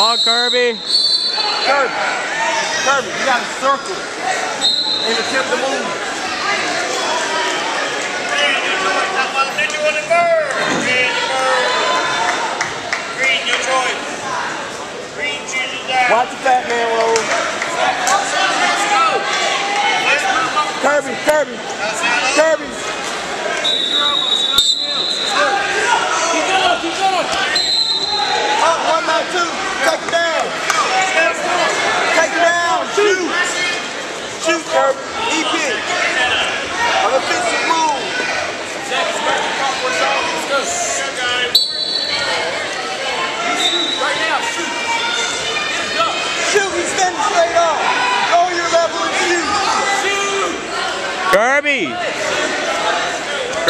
On, Kirby. Kirby. Kirby, you got to circle and attempt to move. The bird. Green, the bird. Watch the fat man roll. Kirby, Kirby.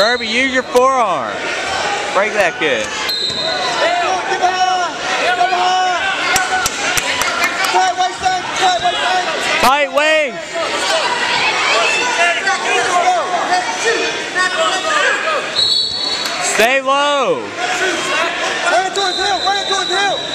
Kirby. Use your forearm. Break that kid. Stay low. Run towards him. Run towards him.